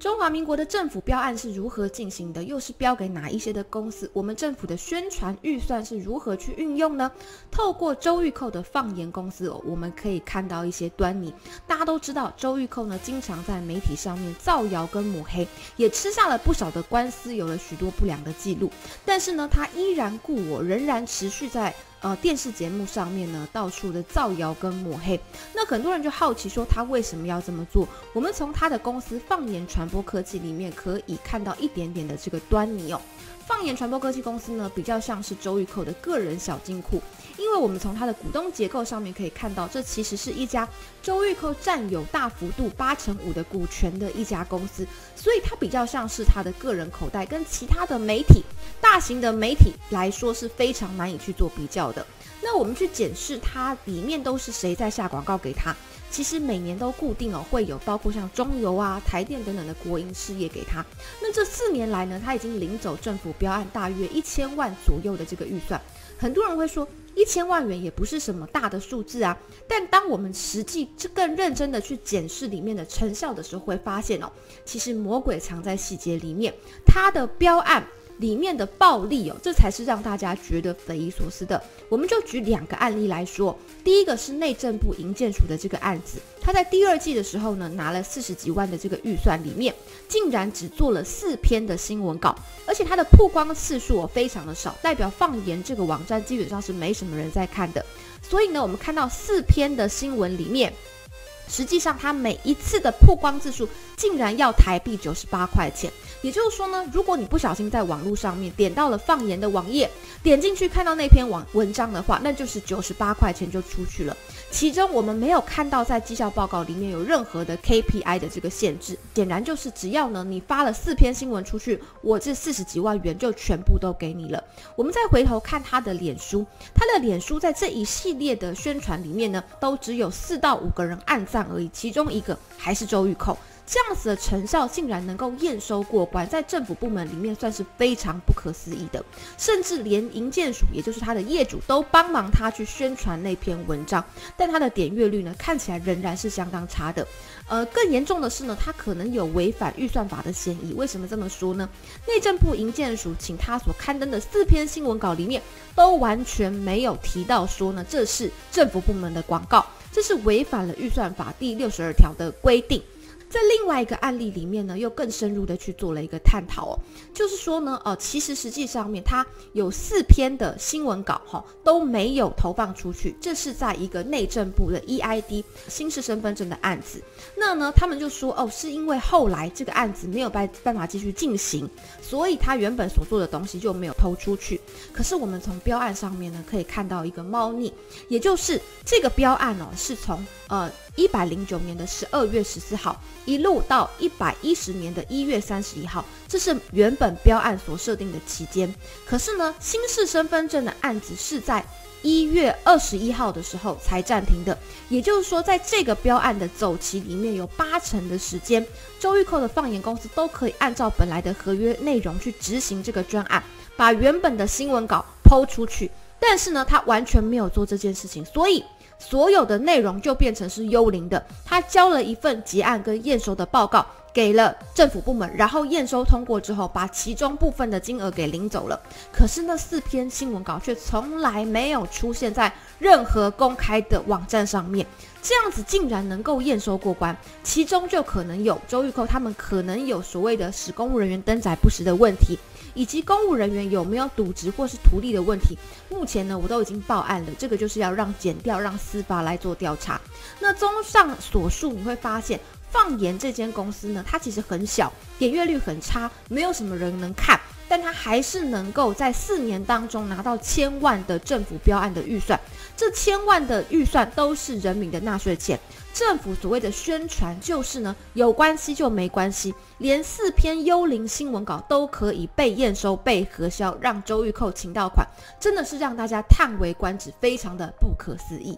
中华民国的政府标案是如何进行的？又是标给哪一些的公司？我们政府的宣传预算是如何去运用呢？透过周玉蔻的放言公司哦，我们可以看到一些端倪。大家都知道，周玉蔻呢经常在媒体上面造谣跟抹黑，也吃下了不少的官司，有了许多不良的记录。但是呢，他依然故我，仍然持续在。呃，电视节目上面呢，到处的造谣跟抹黑，那很多人就好奇说他为什么要这么做？我们从他的公司放言传播科技里面可以看到一点点的这个端倪哦。放眼传播科技公司呢，比较像是周玉蔻的个人小金库，因为我们从它的股东结构上面可以看到，这其实是一家周玉蔻占有大幅度八成五的股权的一家公司，所以它比较像是他的个人口袋，跟其他的媒体、大型的媒体来说是非常难以去做比较。那我们去检视它里面都是谁在下广告给他。其实每年都固定哦，会有包括像中油啊、台电等等的国营事业给他。那这四年来呢，他已经领走政府标案大约一千万左右的这个预算。很多人会说，一千万元也不是什么大的数字啊。但当我们实际这更认真的去检视里面的成效的时候，会发现哦，其实魔鬼藏在细节里面，它的标案。里面的暴力哦，这才是让大家觉得匪夷所思的。我们就举两个案例来说，第一个是内政部营建署的这个案子，他在第二季的时候呢，拿了四十几万的这个预算，里面竟然只做了四篇的新闻稿，而且它的曝光次数非常的少，代表放言这个网站基本上是没什么人在看的。所以呢，我们看到四篇的新闻里面。实际上，它每一次的曝光字数竟然要台币九十八块钱。也就是说呢，如果你不小心在网络上面点到了放言的网页，点进去看到那篇网文章的话，那就是九十八块钱就出去了。其中我们没有看到在绩效报告里面有任何的 KPI 的这个限制，显然就是只要呢你发了四篇新闻出去，我这四十几万元就全部都给你了。我们再回头看他的脸书，他的脸书在这一系列的宣传里面呢，都只有四到五个人按赞。而已，其中一个还是周玉蔻，这样子的成效竟然能够验收过关，在政府部门里面算是非常不可思议的，甚至连营建署，也就是他的业主，都帮忙他去宣传那篇文章，但他的点阅率呢，看起来仍然是相当差的。呃，更严重的是呢，他可能有违反预算法的嫌疑。为什么这么说呢？内政部营建署请他所刊登的四篇新闻稿里面，都完全没有提到说呢，这是政府部门的广告。这是违反了预算法第六十二条的规定。在另外一个案例里面呢，又更深入的去做了一个探讨哦，就是说呢，呃，其实实际上面它有四篇的新闻稿哈都没有投放出去，这是在一个内政部的 EID 新式身份证的案子。那呢，他们就说哦，是因为后来这个案子没有办办法继续进行，所以他原本所做的东西就没有投出去。可是我们从标案上面呢，可以看到一个猫腻，也就是这个标案哦，是从呃。一百零九年的十二月十四号，一路到一百一十年的一月三十一号，这是原本标案所设定的期间。可是呢，新式身份证的案子是在一月二十一号的时候才暂停的。也就是说，在这个标案的走期里面，有八成的时间，周玉蔻的放言公司都可以按照本来的合约内容去执行这个专案，把原本的新闻稿抛出去。但是呢，他完全没有做这件事情，所以。所有的内容就变成是幽灵的。他交了一份结案跟验收的报告给了政府部门，然后验收通过之后，把其中部分的金额给领走了。可是那四篇新闻稿却从来没有出现在任何公开的网站上面。这样子竟然能够验收过关，其中就可能有周玉蔻他们可能有所谓的使公务人员登载不实的问题。以及公务人员有没有渎职或是图利的问题，目前呢我都已经报案了，这个就是要让检调、让司法来做调查。那综上所述，你会发现放言这间公司呢，它其实很小，点阅率很差，没有什么人能看，但它还是能够在四年当中拿到千万的政府标案的预算，这千万的预算都是人民的纳税钱。政府所谓的宣传就是呢，有关系就没关系，连四篇幽灵新闻稿都可以被验收、被核销，让周玉蔻请到款，真的是让大家叹为观止，非常的不可思议。